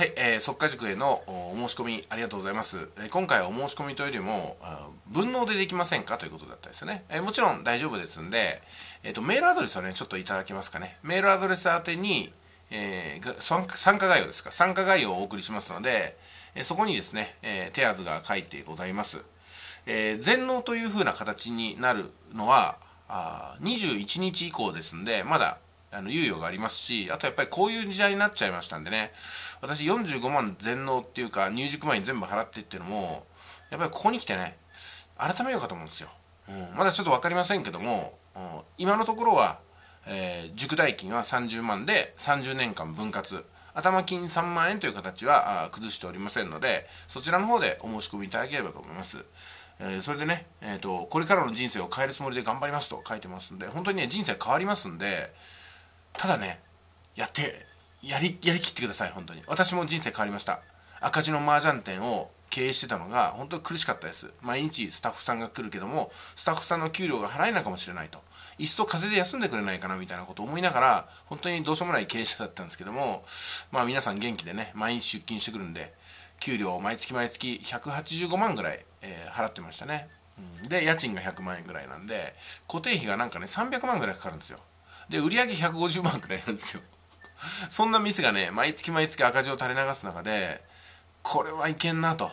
はい、えー、速稼塾へのお申し込みありがとうございます。えー、今回はお申し込みというよりも、分納でできませんか？ということだったですね。えー、もちろん大丈夫ですんで、えーと、メールアドレスをね、ちょっといただけますかね。メールアドレス宛てに、えー、参加概要ですか、参加概要をお送りしますので、え、そこにですね、え、手厚が書いてございます。え、全納というふうな形になるのは、あ21日以降ですんで、まだあの猶予がありますしあとやっぱりこういう時代になっちゃいましたんでね。私45万全納っていうか入塾前に全部払ってっていうのもやっぱりここに来てね改めようかと思うんですよ、うん、まだちょっと分かりませんけども、うん、今のところは、えー、塾代金は30万で30年間分割。頭金3万円という形は崩しておりませんのでそちらの方でお申し込みいただければと思います。えー、それでね、えーと、これからの人生を変えるつもりで頑張りますと書いてますんで本当にね人生変わりますんでただねやってやりやりきってください本当に。私も人生変わりました。赤字の麻雀店を経営してたのが本当苦しかったです。毎日スタッフさんが来るけどもスタッフさんの給料が払えないかもしれないと。いっそ風邪で休んでくれないかなみたいなことを思いながら本当にどうしようもない経営者だったんですけどもまあ皆さん元気でね毎日出勤してくるんで給料を毎月毎月185万ぐらい、えー、払ってましたね、うん、で家賃が100万円ぐらいなんで固定費がなんかね300万ぐらいかかるんですよ。で売上150万くらいなんですよ。そんな店がね毎月毎月赤字を垂れ流す中でこれはいけんなと。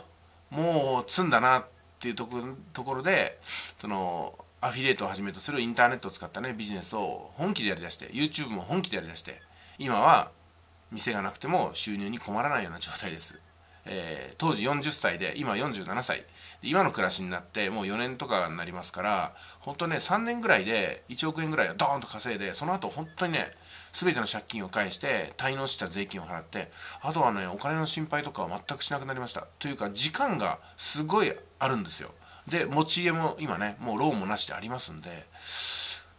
もう積んだなっていうところでそのアフィリエイトをはじめとするインターネットを使ったねビジネスを本気でやりだして YouTube も本気でやりだして今は店がなくても収入に困らないような状態です、えー、当時40歳で今47歳。今の暮らしになってもう4年とかになりますから本当ね3年ぐらいで1億円ぐらいはドーンと稼いでその後本当にね全ての借金を返して滞納した税金を払ってあとはねお金の心配とかは全くしなくなりました。というか時間がすごいあるんですよ。で持ち家も今ねもうローンもなしでありますんで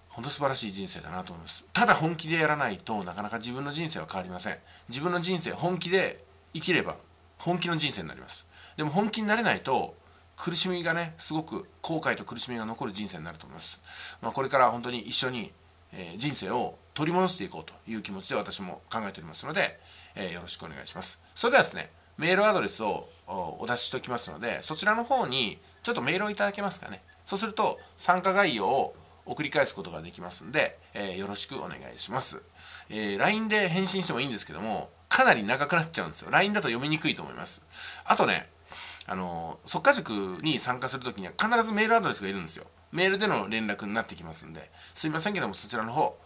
本当素晴らしい人生だなと思います。ただ本気でやらないとなかなか自分の人生は変わりません。自分の人生本気で生きれば本気の人生になります。でも本気になれないと苦しみがねすごく後悔と苦しみが残る人生になると思います、まあ、これから本当に一緒に、え、人生を取り戻していこうという気持ちで私も考えておりますので、え、よろしくお願いします。それではですねメールアドレスをお出ししておきますのでそちらの方にちょっとメールをいただけますかね。そうすると参加概要を送り返すことができますんで、えー、よろしくお願いします、えー、LINE で返信してもいいんですけどもかなり長くなっちゃうんですよ。LINE だと読みにくいと思います。あとねあの速稼塾に参加するときには必ずメールアドレスがいるんですよ。メールでの連絡になってきますんで。すいませんけどもそちらの方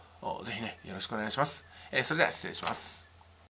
ぜひねよろしくお願いします、えー、それでは失礼します。